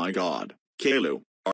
My god, Kalu.